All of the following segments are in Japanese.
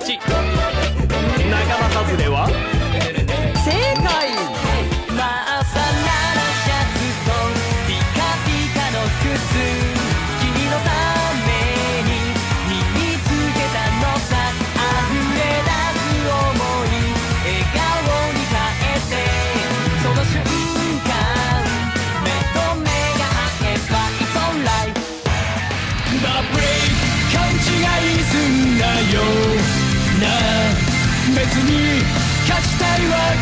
ち。仲間外れは？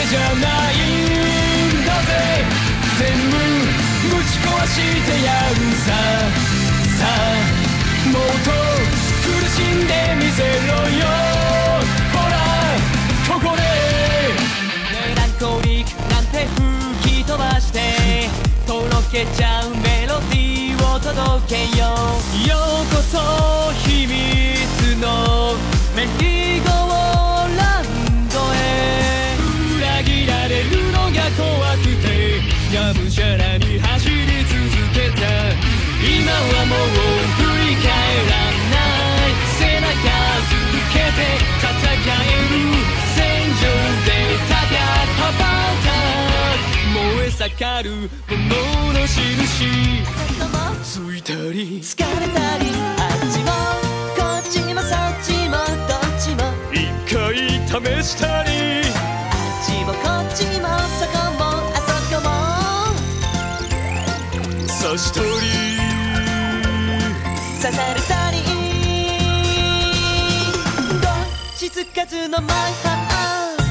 けじゃないんだぜ。全部ぶち壊してやるさ。さあもっと苦しんでみせろよ。ほらここで。メランコリックなんて吹き飛ばしてとろけちゃうメロディーを届けよう。ようこそ秘密のメリー。怖くてがむしゃらに走り続けた今はもう振り返らない背中続けて戦える戦場でただ羽ばた燃え盛る炎の印ついたり。疲れたりあっちもこっちもそっちもどっちも。一回試したり刺したり刺されたりどっちつかずのマイハー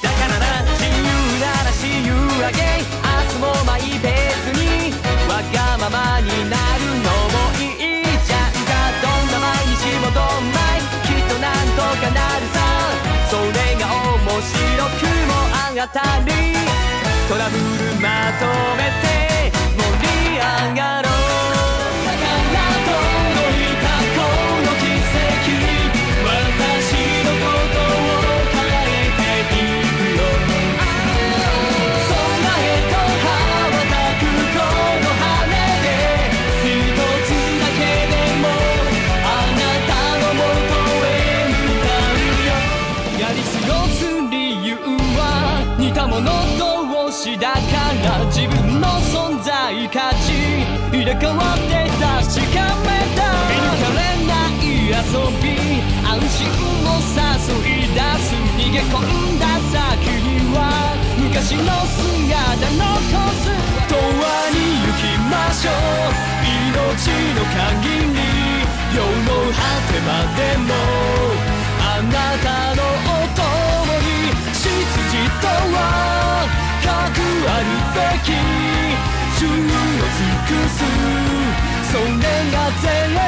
だからな自由なら自由あげ明日もマイペースにわがままになるのもいいじゃん。かどんな毎日もどんまい。きっとなんとかなるさ。それが面白くもあがたりトラブル。まとめてれ替わって確かめた。見抜かれない遊び安心を誘い出す逃げ込んだ先には昔の姿残す永遠に行きましょう。命の限り世の果てまでもあなたのお供に執事とは核あるべき。銃を尽くす。それが絶対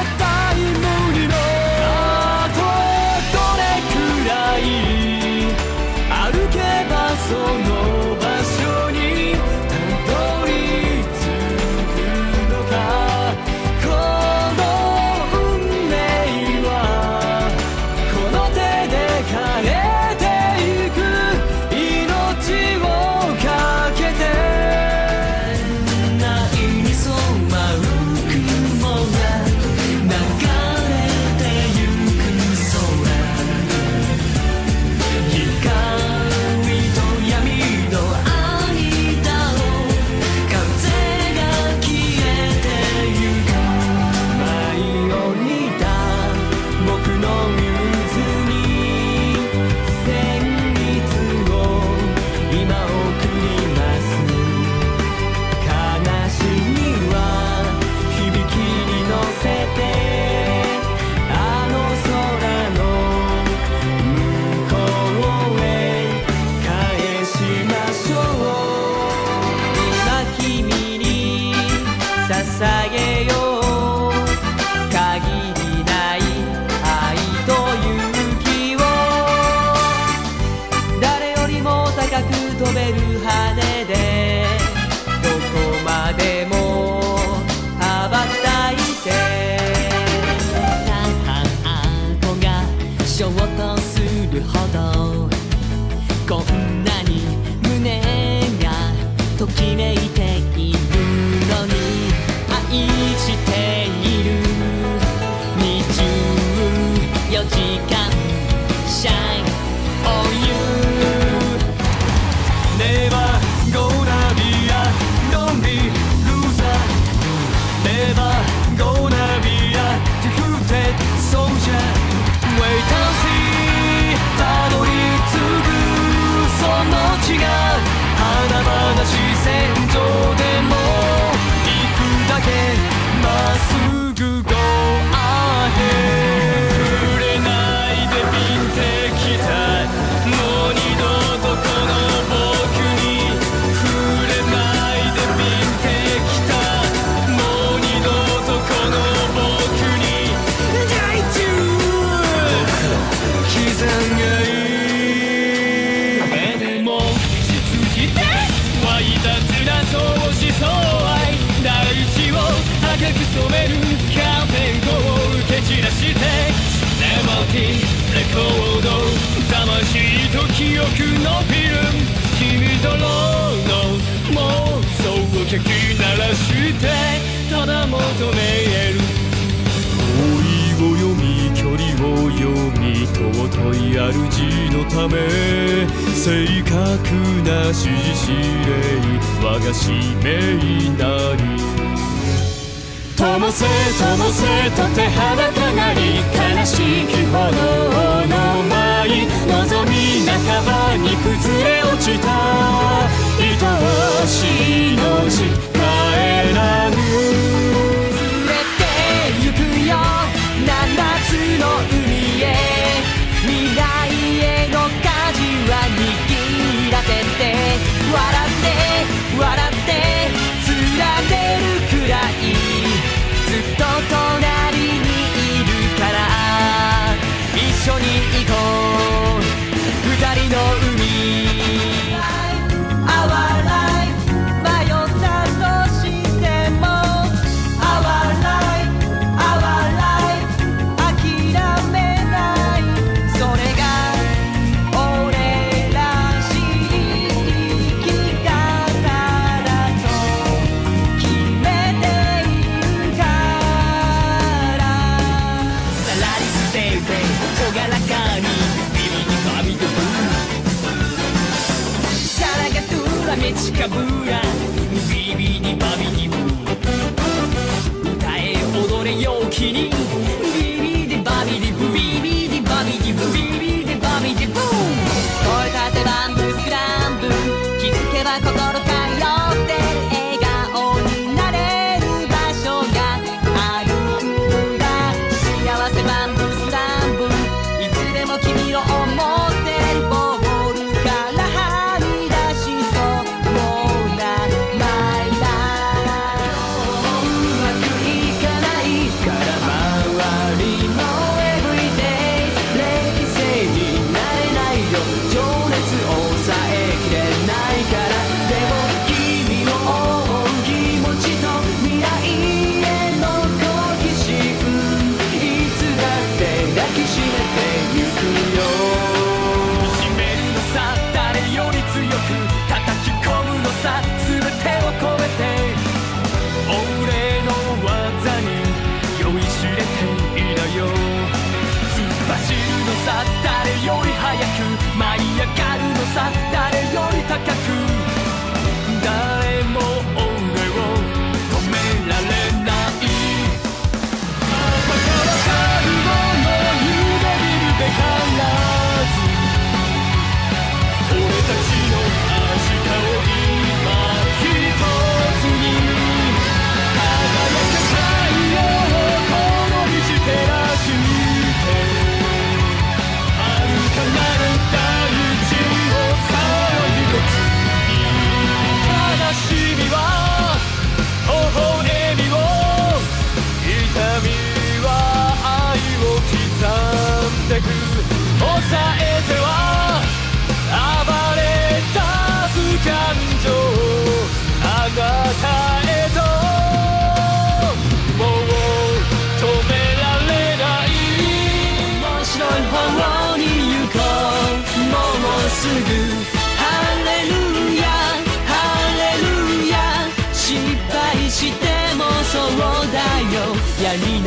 力のフィルム。君との妄想をかき鳴らしてただ求める。恋を読み距離を読み尊い主のため正確な指示令我が使命なり灯せ灯せとて裸なり悲しき炎の舞望み半ばに崩れ落ちた。Bobby,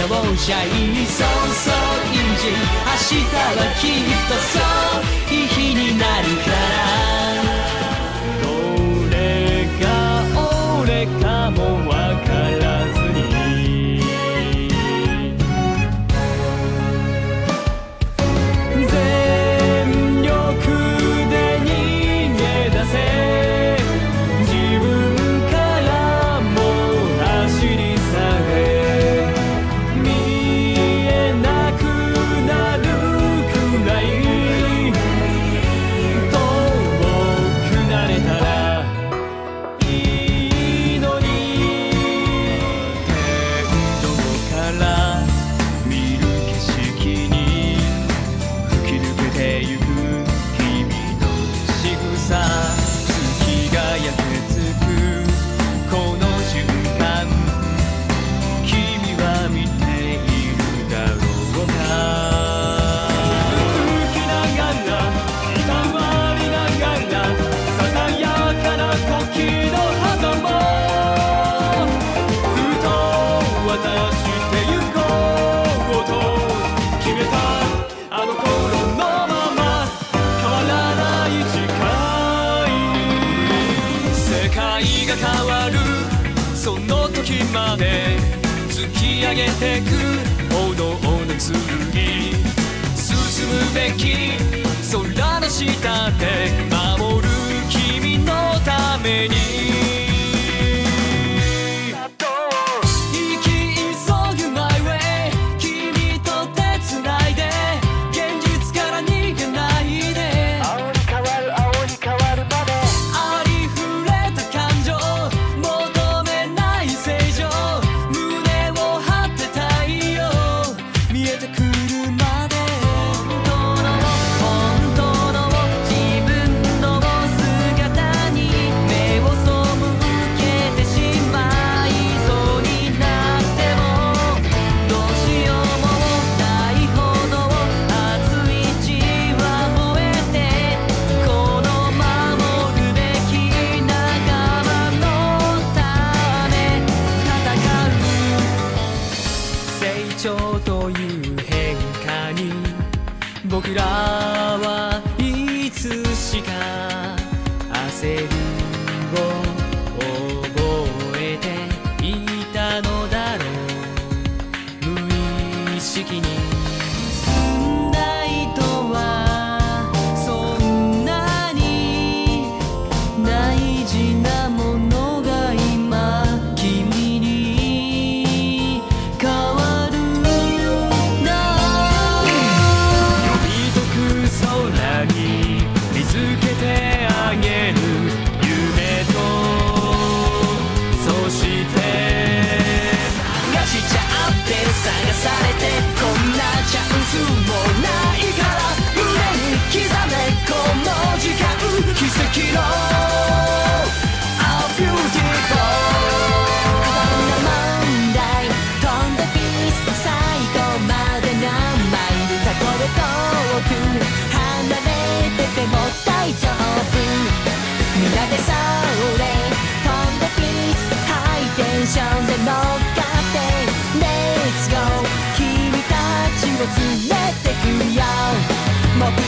なもんシャイそうそうインジン明日はきっとそうで突き上げてく。王道の剣進むべき。空の下で守る君のために。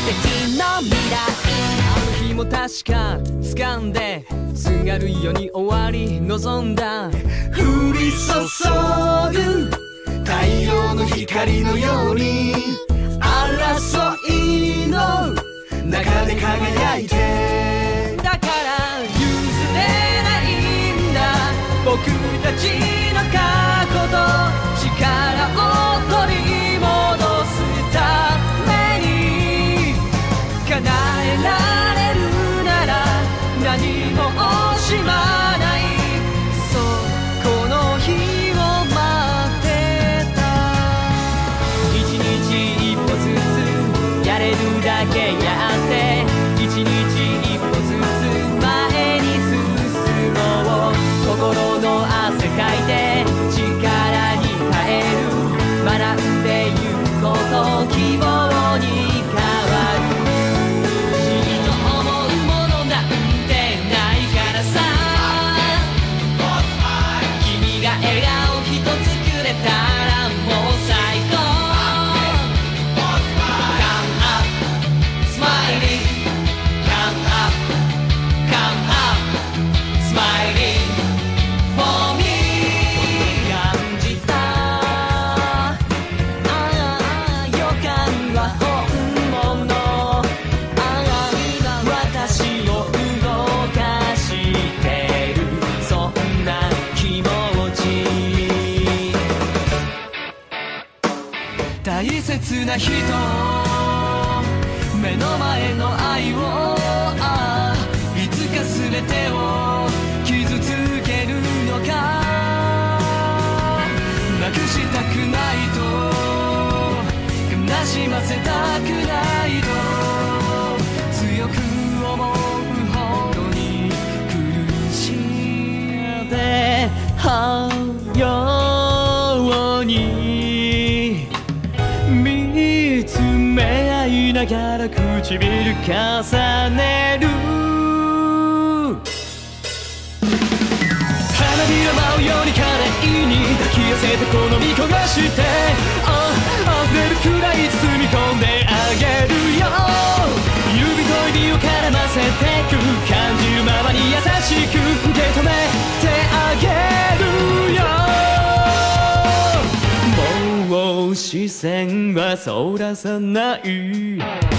敵の未来あの日も確か掴んですがるように終わり望んだ。降り注ぐ太陽の光のように。争いの中で輝いて。だから譲れないんだ。僕たちの顔だけやって人ながら唇重ねる。花びら舞うように華麗に抱き寄せて好み焦がしてあ溢れるくらい包み込んであげるよ。指と指を絡ませてく。感じるままに優しく受け止めてあげる。視線はそらさない。